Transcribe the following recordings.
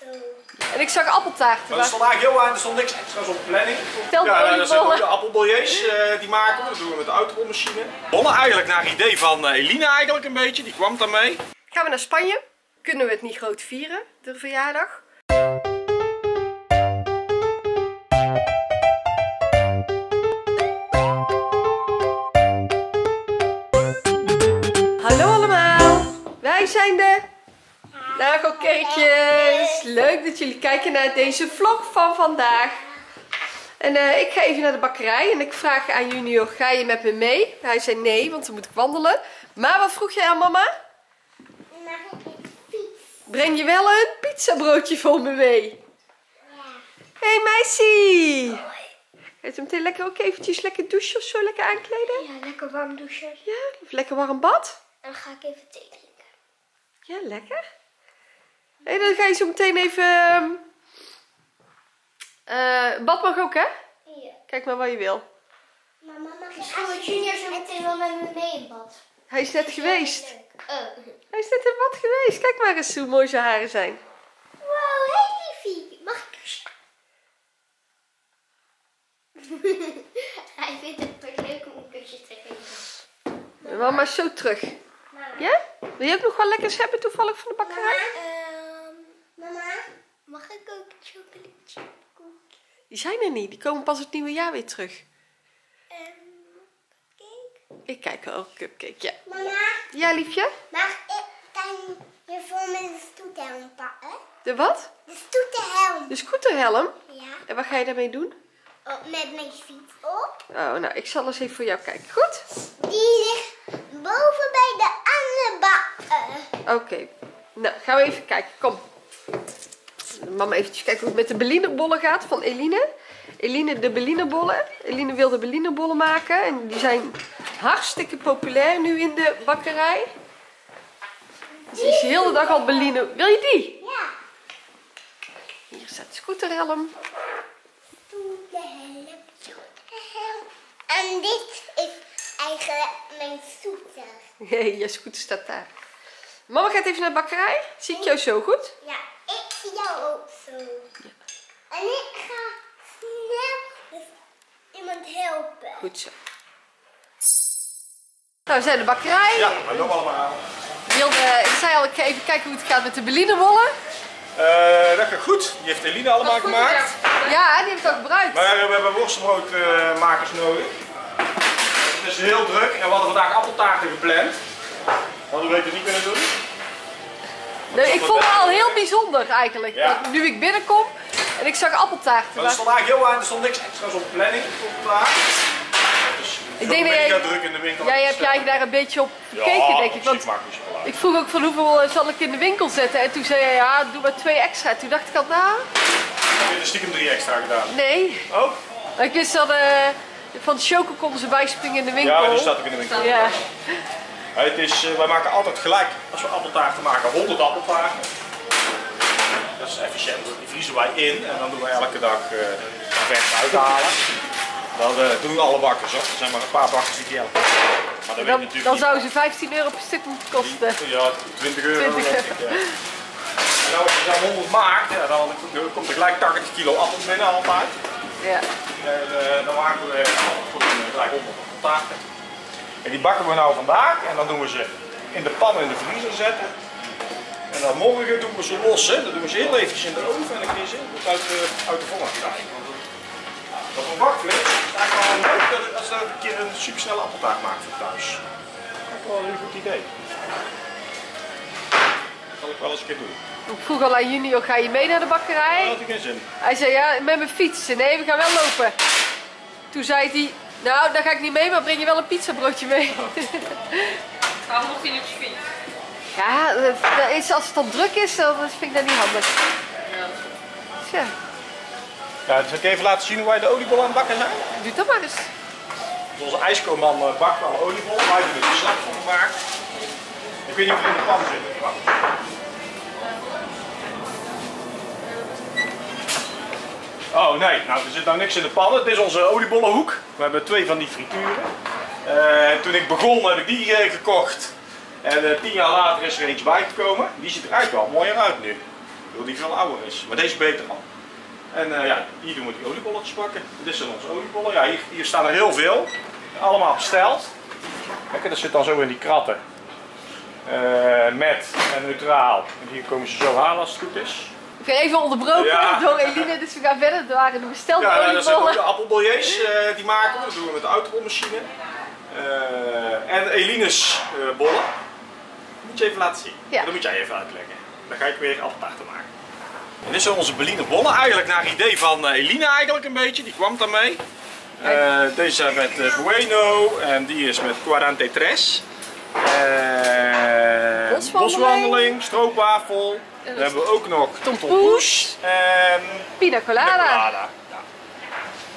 zo. En ik zag appeltaarten. Maar er stond eigenlijk heel aan, er stond niks extra's op de planning. Ja, dat zijn ook de appelbiljees eh, die maken we. Dat doen we met de autobolmachine. Bonnen eigenlijk naar idee van eh, Eline eigenlijk een beetje. Die kwam daarmee. Gaan we naar Spanje? Kunnen we het niet groot vieren, de verjaardag? Nagelkerkjes. Leuk dat jullie kijken naar deze vlog van vandaag. En eh, ik ga even naar de bakkerij en ik vraag aan Junior, ga je met me mee? Hij zei nee, want dan moet ik wandelen. Maar wat vroeg jij aan mama? Mag ik een fiets? Breng je wel een pizzabroodje voor me mee? Hé hey, meisje! Ga je zo meteen lekker ook eventjes lekker douchen of zo lekker aankleden? Ja, lekker warm douchen. Ja, of lekker warm bad? En dan ga ik even thee drinken. Ja, lekker. Hé, dan ga je zo meteen even... ehm, eh, bad mag ook, hè? Ja. Kijk maar wat je wil. Maar mama, misschien wordt Junior zo meteen wel met me mee in bad. Hij is net geweest. Oh. Hij is net in bad geweest. Kijk maar eens hoe mooi zijn haren zijn. Wow, hey liefie. Mag ik? Hij vindt het toch leuk om een kusje te geven. Mama is zo terug. Mama. Ja? Wil je ook nog wel lekkers hebben toevallig van de bakkerij? Mama, mag ik ook een chocolate Die zijn er niet. Die komen pas het nieuwe jaar weer terug. Ehm, cake? Ik kijk wel. Cupcake, ja. Mama, Ja, liefje? mag ik dan je voor de stoethelm pakken? De wat? De stoetenhelm. De scooterhelm. Ja. En wat ga je daarmee doen? Oh, met mijn fiets op. Oh, nou, ik zal eens even voor jou kijken. Goed? Die ligt boven bij de andere bakken. Oké. Nou, gaan we even kijken. Kom. Mama eventjes kijken hoe het met de Berlinerbollen gaat van Eline. Eline de Berlinerbollen. Eline wil de Berlinerbollen maken. En die zijn hartstikke populair nu in de bakkerij. Ze is de hele dag al Berliner. Wil je die? Ja. Hier staat de scooterhelm. En dit is eigenlijk mijn scooter. Nee, je scooter staat daar. Mama gaat even naar de bakkerij. Zie ik jou zo goed? Ja, jou ook zo. En ik ga snel dus iemand helpen. Goed zo. Nou, we zijn de bakkerij. Ja, hallo allemaal. Wilde, ik zei al, ik ga even kijken hoe het gaat met de Berlinerbollen. Eh, dat gaat goed. Die heeft Eline allemaal gemaakt. Ja, die heb ik ook gebruikt. Maar we hebben worstenbroodmakers nodig. Het is heel druk en we hadden vandaag appeltaarten gepland. Hadden we weten niet kunnen doen. Nee, ik vond het al heel bijzonder eigenlijk. Ja. Dat nu ik binnenkom en ik zag appeltaarten. Maar er stond eigenlijk heel aan, er stond niks extra's op planning. Dus Ik denk dat jij- druk in de winkel. jij hebt je eigenlijk daar een beetje op gekeken, ja, denk ik. Want ik vroeg ook van hoeveel eh, zal ik in de winkel zetten. En toen zei hij, ja, doe maar twee extra. Toen dacht ik al, nou, Heb je er stiekem drie extra gedaan? nee. Oh? Ik wist dat eh, van de choco konden ze bijspringen in de winkel. Ja, die staat ook in de winkel. Ja. Ja, Het is, eh, wij maken altijd gelijk, als we appeltaarten maken, 100 appeltaarten. Dat is efficiënt, die vriezen wij in en dan doen we elke dag eh vers uithalen. Dan eh, doen we alle bakkers hoor. Er zijn maar een paar bakkers die die elke. Maar dat Dan, dan niet. zou ze 15 euro per stuk moeten kosten. Ja, 20 euro 20 denk ik. Ja. En nou, als je dan 100 maakt, ja, dan komt er gelijk 80 kilo appels binnen altijd. Ja. En eh, dan maken we voor gelijk 100 appeltaarten. En die bakken we nou vandaag en dan doen we ze in de pan in de vriezer zetten. En dan morgen doen we ze los, hè. dan doen we ze heel eventjes in de oven en dan kun je ze uit de, uit de vorm krijgen. Want dat- Dat een bakvlees is eigenlijk wel leuk dat als je een keer een supersnelle appeltaart maakt voor thuis. Dat is wel een heel goed idee. Dat zal ik wel eens een keer doen. Ik vroeg al aan Junior, ga je mee naar de Dat bakkerij? had ik geen zin. Hij zei, ja, met mijn fiets. Nee, we gaan wel lopen. Toen zei hij, nou, daar ga ik niet mee, maar breng je wel een pizzabroodje mee. Waarom mocht je niet fiets? Ja, dat- dat is, als het dan druk is, dan vind ik dat niet handig. Tja, Ja, dus ik even laten zien hoe wij de oliebollen aan het bakken zijn. doe dat maar eens. Dus onze ijskoolman eh, bakt alle oliebollen. Wij hebben er een slag van gemaakt. Ik weet niet of het in de pan zit. Oh nee, nou er zit nou niks in de pan. Het is onze oliebollenhoek. We hebben twee van die frituren. Eh, toen ik begon heb ik die eh, gekocht. En eh, tien jaar later is er eentje bijgekomen. Die ziet er eigenlijk wel mooier uit nu. Wil die veel ouder is. Maar deze is beter al. En ja, hier doen we die oliebolletjes bakken. Dit zijn onze oliebollen. Ja, hier, staan er heel veel. Allemaal besteld. Kijk, dat zit dan zo in die kratten. Met en neutraal. En hier komen ze zo halen als het goed is. Ben even onderbroken Ja. door Eline, dus we gaan verder. Er waren de bestelde Ja, zijn ook oliebollen. de appelbillets eh, die maken we. Dat doen we met de autobolmachine. Eh, en Eline's eh, bollen. Moet je even laten zien. Ja. Dat moet jij even uitleggen. Dan ga ik weer appeltaarten maken. En dit zijn onze Berliner bollen. Eigenlijk naar idee van eh, Eline eigenlijk een beetje. Die kwam daarmee. Deze zijn met Bueno en die is met 43. Eh Boswandeling. boswandeling, stroopwafel. Dan hebben we ook nog tompoes. en Pina colada. Ja.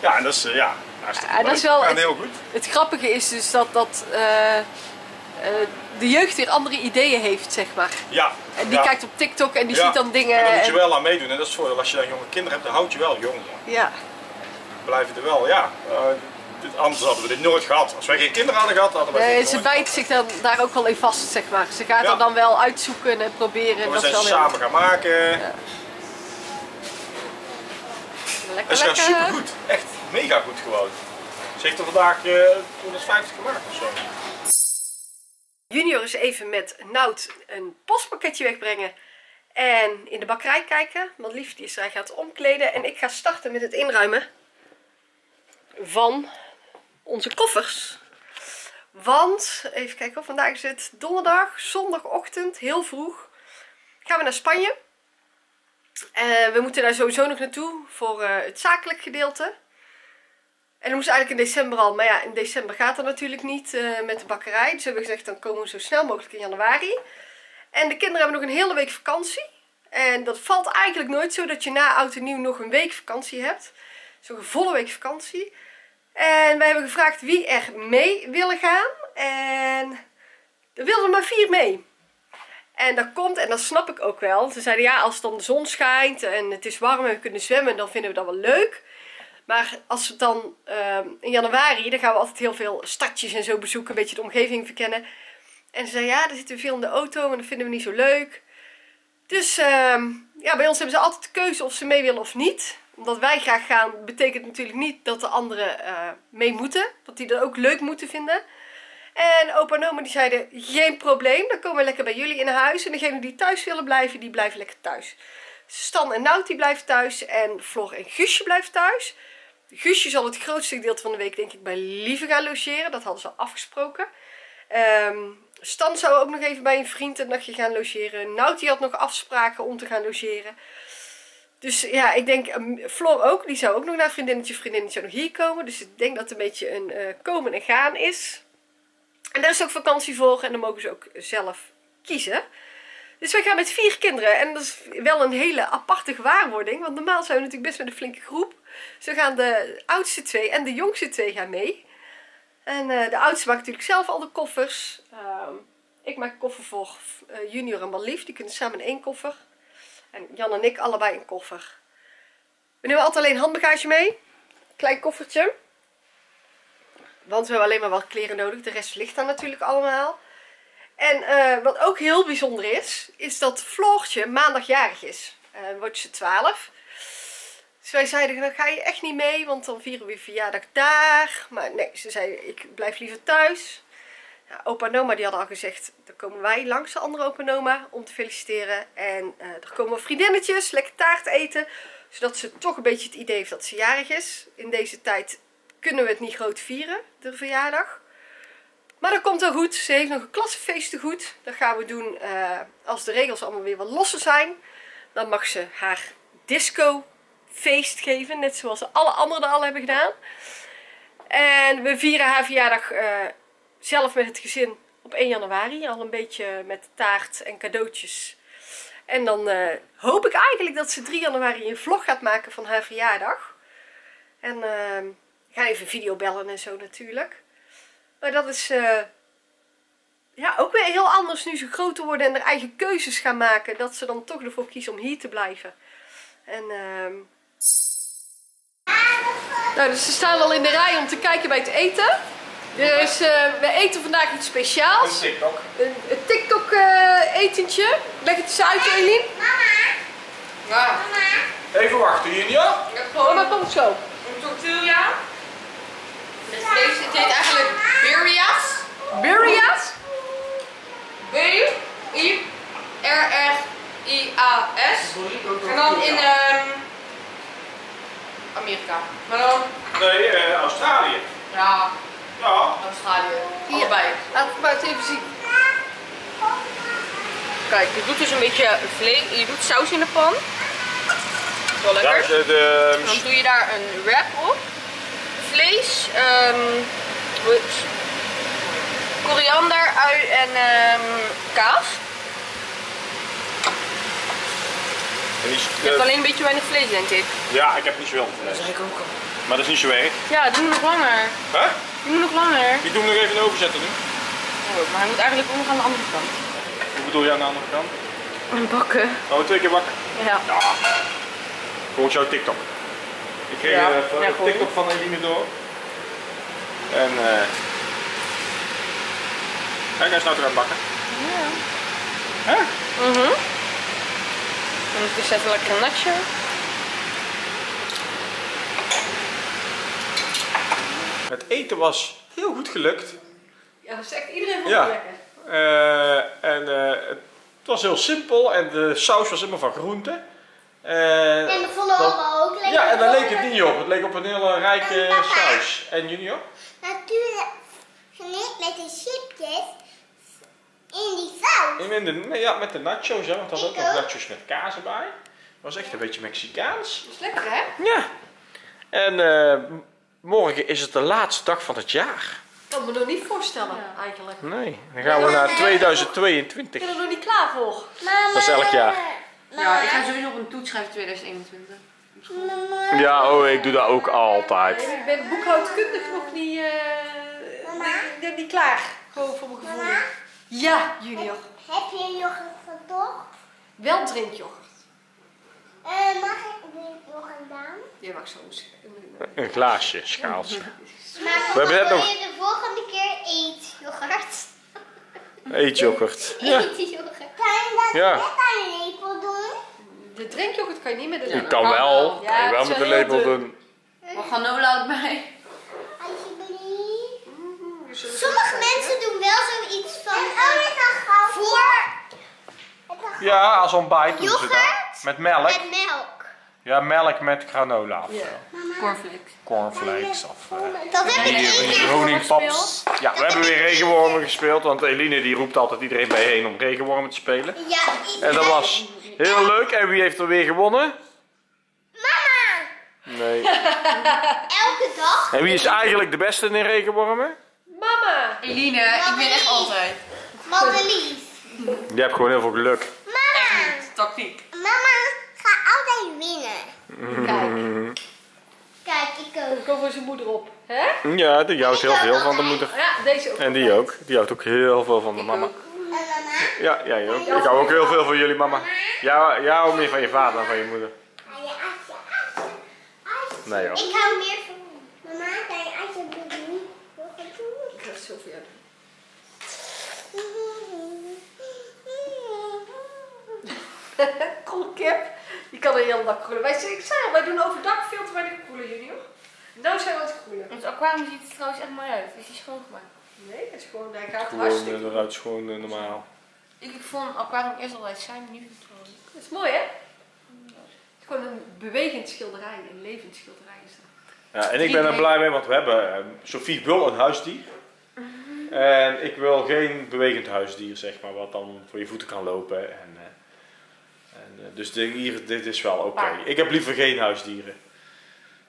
ja, en dat is eh, ja, dat is wel het- heel goed. Het grappige is dus dat, dat eh, eh, de jeugd weer andere ideeën heeft, zeg maar. Ja. En die ja. kijkt op TikTok en die ziet dan dingen. En daar moet je wel aan meedoen. En dat is voordeel als je dan jonge kinderen hebt, dan houd je wel jong. Ja, Blijven er wel, ja. Anders hadden we dit nooit gehad. Als wij geen kinderen hadden gehad, hadden we Nee, dit ze nooit bijt zich dan, daar ook wel in vast, zeg maar. Ze gaat Ja. er dan wel uitzoeken en proberen. We is zijn ze heel samen gaan maken. lekker. Het gaat lekker. supergoed. Echt mega goed gewoon. Ze heeft er vandaag eh 250 gemaakt of zo. Junior is even met Nout een postpakketje wegbrengen. En in de bakkerij kijken. Want Lief die is, hij gaat omkleden. En ik ga starten met het inruimen van onze koffers. Want, even kijken, vandaag is het donderdag, zondagochtend, heel vroeg. Gaan we naar Spanje. En we moeten daar sowieso nog naartoe voor eh, het zakelijk gedeelte. En dat moest eigenlijk in december al. Maar ja, in december gaat dat natuurlijk niet eh, met de bakkerij. Dus hebben we gezegd, dan komen we zo snel mogelijk in januari. En de kinderen hebben nog een hele week vakantie. En dat valt eigenlijk nooit zo dat je na oud en nieuw nog een week vakantie hebt. Zo'n volle week vakantie. En wij hebben gevraagd wie er mee willen gaan. En er wilden maar vier mee. En dat komt, en dat snap ik ook wel. Ze zeiden ja, als dan de zon schijnt en het is warm en we kunnen zwemmen, dan vinden we dat wel leuk. Maar als we dan ehm, in januari, dan gaan we altijd heel veel stadjes en zo bezoeken, een beetje de omgeving verkennen. En ze zei ja, er zitten veel in de auto en dat vinden we niet zo leuk. Dus ehm, ja, bij ons hebben ze altijd de keuze of ze mee willen of niet. Omdat wij graag gaan, betekent natuurlijk niet dat de anderen eh, mee moeten. Dat die dat ook leuk moeten vinden. En opa en oma die zeiden, geen probleem, dan komen we lekker bij jullie in huis. En degenen die thuis willen blijven, die blijven lekker thuis. Stan en Nout die blijven thuis en Flor en Guusje blijven thuis. Guusje zal het grootste gedeelte van de week denk ik bij Lieve gaan logeren. Dat hadden ze al afgesproken. Ehm, Stan zou ook nog even bij een vriend een nachtje gaan logeren. Nout die had nog afspraken om te gaan logeren. Dus ja, ik denk, ehm, Floor ook, die zou ook nog naar vriendinnetje, vriendinnetje nog hier komen. Dus ik denk dat het een beetje een eh, komen en gaan is. En daar is ook vakantie voor en dan mogen ze ook zelf kiezen. Dus wij gaan met vier kinderen en dat is wel een hele aparte gewaarwording. Want normaal zijn we natuurlijk best met een flinke groep. Zo gaan de oudste twee en de jongste twee gaan mee. En eh, de oudste maakt natuurlijk zelf al de koffers. Ehm, ik maak koffer voor eh, Junior en Marlief. Die kunnen samen in één koffer. En Jan en ik allebei een koffer. We nemen altijd alleen handbagage mee. Klein koffertje. Want we hebben alleen maar wat kleren nodig. De rest ligt daar natuurlijk allemaal. En eh, wat ook heel bijzonder is, is dat Floortje maandag jarig is. Eh wordt ze 12. Dus wij zeiden, dan ga je echt niet mee, want dan vieren we verjaardag daar. Maar nee, ze zei, ik blijf liever thuis. Opa en die hadden al gezegd, dan komen wij langs de andere opa en om te feliciteren. En eh, er komen vriendinnetjes, lekker taart eten. Zodat ze toch een beetje het idee heeft dat ze jarig is. In deze tijd kunnen we het niet groot vieren, de verjaardag. Maar dat komt wel goed. Ze heeft nog een klassefeest te goed. Dat gaan we doen eh, als de regels allemaal weer wat losser zijn. Dan mag ze haar disco feest geven. Net zoals alle anderen al hebben gedaan. En we vieren haar verjaardag eh, zelf met het gezin op 1 januari. Al een beetje met taart en cadeautjes. En dan eh, hoop ik eigenlijk dat ze 3 januari een vlog gaat maken van haar verjaardag. En eh, ik ga even video bellen en zo natuurlijk. Maar dat is eh, ja, ook weer heel anders nu ze groter worden en er eigen keuzes gaan maken. Dat ze dan toch ervoor kiezen om hier te blijven. En ehm nou, dus ze staan al in de rij om te kijken bij het eten. Dus eh, we eten vandaag iets speciaals. TikTok. Een, een TikTok eh, etentje. Leg het eens uit, Eline. Mama, Ja. Even wachten, Junior. Ik heb Oh, gewoon dat komt zo. een tortilla. Met vlees. Het heet eigenlijk birria's. Birria's? B-I-R-R-I-A-S. En dan in ehm, Amerika. Maar dan, Nee, eh, Australië. ja, Ja. Australië. Hier. Allebei. Laten we maar eens even zien. Kijk, je doet dus een beetje vlees, je doet saus in de pan. Wel Ja, lekker. de, de, Dan doe je daar een wrap op. Vlees, ehm, hoe- koriander, ui en ehm, kaas. en die- Je hebt de- alleen een beetje weinig vlees, denk ik. ja, ik heb niet zoveel vlees. ik ook al. Maar dat is niet zo erg. Ja, doe nog langer. Hè? Doe hem nog langer. Ik doe hem nog even in de oven zetten nu. Oh, maar hij moet eigenlijk omgaan aan de andere kant. Hoe bedoel je aan de andere kant? En bakken. Oh, twee keer bakken. Ja. Ja. Volgens jouw TikTok. Ik kreeg Ja, eh, ja. TikTok van Eline door. En eh. Kijk, hij is nou te gaan bakken. Hè? Mhm. En het is even lekker een natje. Het eten was heel goed gelukt. Ja, dat is echt iedereen vond Ja. het lekker. Eh, en eh, het was heel simpel en de saus was helemaal van groente. Eh, En dat vonden we dat- allemaal ook lekker. ja, en daar leek het niet op. Het leek op een hele rijke En saus. En Junior? Natuurlijk geniet met de chipjes in die saus. In de, nee, ja, met de nachos, hè, want we hadden ook nog nachos met kaas erbij. Dat was echt een beetje Mexicaans. Dat is lekker, hè? Ja. En eh, morgen is het de laatste dag van het jaar. Ik kan me nog niet voorstellen, eigenlijk. Nee, dan gaan we naar 2022. Ik ben er nog niet klaar voor. Mama. Dat is elk jaar. Ja, ik ga sowieso op een toets schrijven 2021. Mama. Ja, oh, ik doe dat ook altijd. Nee, ik ben boekhoudkundig nog niet, eh Mama? ik ben niet klaar. Gewoon voor mijn gevoel. Mama, Ja, Junior. heb je yoghurt gekocht? Wel drinkyoghurt. Eh, mag ik nog een daan? Die mag zo eens- Een glaasje, schaaltje. Maar We hebben net wil nog- je de volgende keer eet yoghurt? Eet yoghurt. Ja. Eet yoghurt. Kan je dat Ja. met een lepel doen? De drinkyoghurt kan je niet met de Je lepel. kan wel, Ja, kan je wel met wel lepel doen. Maar granola erbij. Alsjeblieft. Sommige mensen doen wel zoiets van eh, voor Ja, als ontbijt doen ze dat. Met melk. met melk. Ja, melk met granola of eh, Cornflakes. cornflakes of eh, Dat heb ik één honingpaps. Ja, we hebben weer regenwormen gespeeld, want Eline die roept altijd iedereen bijeen om regenwormen te spelen. Ja, ik En dat was heel leuk. En wie heeft er weer gewonnen? Mama! Nee. Elke dag. En wie is eigenlijk de beste in regenwormen? Mama! Eline, ik win echt altijd. Madelies. Je hebt gewoon heel veel geluk. Mama! Tactiek. Mama, ga altijd winnen. Kijk, Kijk, ik ook. ik kom voor zijn moeder op. Hè? Ja, die houdt heel veel van de moeder. Ja, deze ook. En die ook. Die houdt ook heel veel van de mama. En mama? Ja, jij ook. Ik hou ook heel veel van jullie mama. Ja, jij houdt meer van je vader dan van je moeder. Kan je Asje, Asje, Asje. Nee joh. Ik hou meer van mama. Kan je niet doen? Ik ga het zo voor jou Koelkip. Die kan de hele dag koelen. Wij, ik zei al, wij doen overdag veel te weinig koelen, junior. Nou zijn we aan het koelen. Het aquarium ziet er trouwens echt mooi uit. Is die schoongemaakt? Nee, het is gewoon, hij gaat Gewoon, hartstikke. eh, eruit is gewoon eh, normaal. Ik, ik vond een aquarium eerst altijd zijn, nu vind ik het gewoon. Dat is mooi, hè? Het is gewoon een bewegend schilderij, een levend schilderij is dat. Ja, en ik ben er blij mee, want we hebben eh, Sophie wil een huisdier. En ik wil geen bewegend huisdier, zeg maar, wat dan voor je voeten kan lopen. En, dus de, hier, dit is wel oké. Ik heb liever geen huisdieren.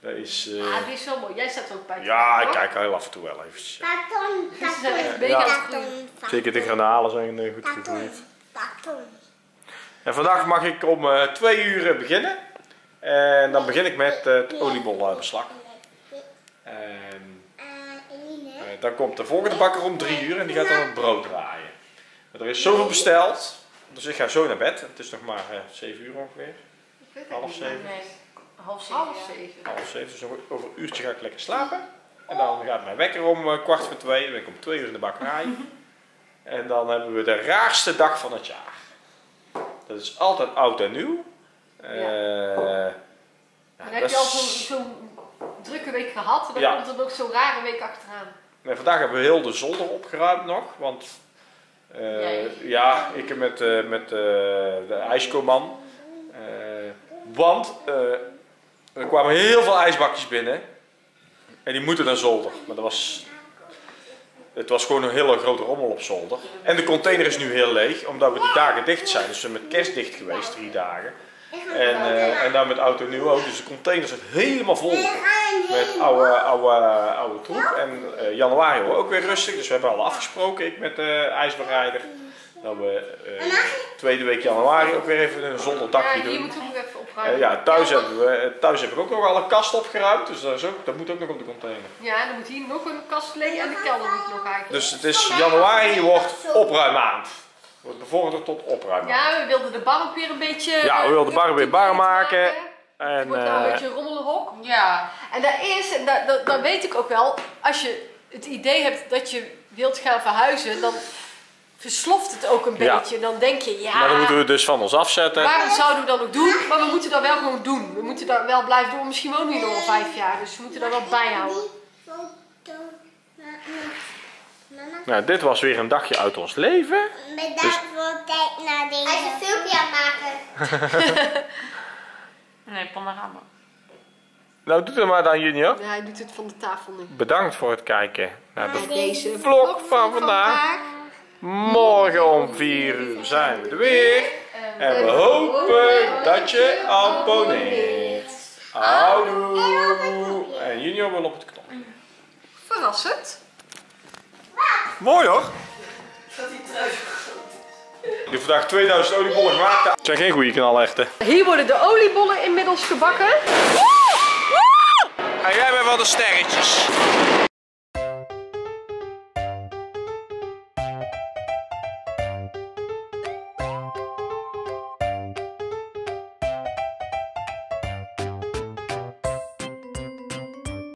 Dat is, eh, Ah, dit is wel mooi. Jij staat er ook bij. ja, ik kijk heel af en toe wel eventjes. Taton, taton. groeien. Zeker de granalen zijn eh, goed gegroeid. En vandaag mag ik om eh, twee uur eh, beginnen. En dan begin ik met eh, het oliebolbeslag. En Eh, eh, dan komt de volgende bakker om drie uur en die gaat dan het brood draaien. Maar er is zoveel besteld, dus ik ga zo naar bed. Het is nog maar eh, zeven uur ongeveer. Ik weet het Half niet. zeven. Nee, half zeven. Half ja. zeven. Half zeven, dus over een uurtje ga ik lekker slapen. En dan gaat mijn wekker om eh, kwart voor twee. Dan ben ik om twee uur in de bakkerij. En dan hebben we de raarste dag van het jaar. Dat is altijd oud en nieuw. Eh, ja, Dan heb je al zo'n zo'n drukke week gehad. En dan Ja. komt er nog zo'n rare week achteraan. Vandaag hebben we heel de zolder opgeruimd nog, want eh, ja, ik met, eh, met eh, de ijskoman. want er kwamen heel veel ijsbakjes binnen en die moeten naar zolder. Maar dat was, het was gewoon een hele grote rommel op zolder. En de container is nu heel leeg, omdat we die dagen dicht zijn. Dus we zijn met kerst dicht geweest, drie dagen. En, eh, en dan met auto nu ook. Dus de container zit helemaal vol met oude, oude, oude troep. En eh, januari wordt ook weer rustig, dus we hebben al afgesproken, ik met de ijsbereider. Dat we eh, tweede week januari ook weer even een zonder Ja, dakje hier doen. moeten we nog even opruimen. ja, thuis, hebben we, thuis heb ik ook nog al een kast opgeruimd, dus dat, is ook, dat moet ook nog op de container. Ja, dan moet hier nog een kast leeg en de kelder moet nog eigenlijk. Dus het is januari wordt opruimmaand. Wordt bevorderd tot opruimen. Ja, we wilden de bar ook weer een beetje... Ja, we wilden de bar weer bar maken. Het En wordt nou een eh, beetje een rommelenhok. Ja. En dat is, en dat, dat, dat weet ik ook wel, als je het idee hebt dat je wilt gaan verhuizen, dan versloft het ook een Ja. beetje. Dan denk je, ja, maar dan moeten we het dus van ons afzetten. waarom zouden we dat ook doen? Maar we moeten dat wel gewoon doen. We moeten dat wel blijven doen. Misschien wonen we hier nog wel vijf jaar, dus we moeten dat wel bijhouden. Nou, dit was weer een dagje uit ons leven. Bedankt Dus- voor het kijken naar deze. Is een filmpje aan het maken. Nee, panorama. Nou, doe het maar dan, Junior. Ja, hij doet het van de tafel nu. Bedankt voor het kijken naar de Deze vlog van vandaag. Morgen om 4 uur zijn we er weer. En we hopen dat je abonneert. Houdoe. En Junior wil op het knopje. Verrassend. Mooi hoor. Die heeft vandaag 2000 oliebollen gemaakt. Het zijn geen goede knalhechten. Hier worden de oliebollen inmiddels gebakken. En jij bent van de sterretjes.